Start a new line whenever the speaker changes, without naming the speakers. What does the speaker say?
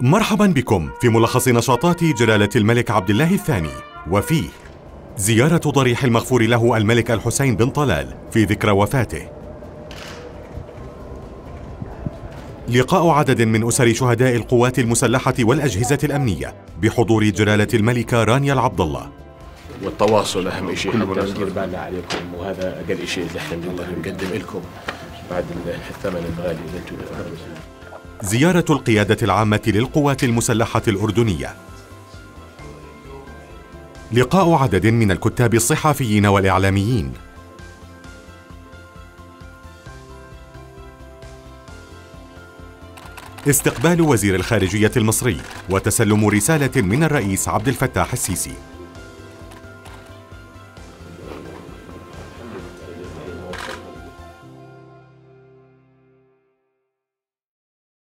مرحبا بكم في ملخص نشاطات جلالة الملك عبد الله الثاني. وفيه زيارة ضريح المغفور له الملك الحسين بن طلال في ذكرى وفاته. لقاء عدد من أسر شهداء القوات المسلحة والأجهزة الأمنية بحضور جلالة الملكة رانيا العبد الله.
والتواصل أهم شيء
كلنا
حتى
ندير بالنا عليكم وهذا أقل شيء اللي إحنا
الله نقدم لكم بعد الثمن الغالي. اللي أنتم
زيارة القيادة العامة للقوات المسلحة الأردنية. لقاء عدد من الكتاب الصحفيين والإعلاميين. استقبال وزير الخارجية المصري وتسلم رسالة من الرئيس عبد الفتاح السيسي.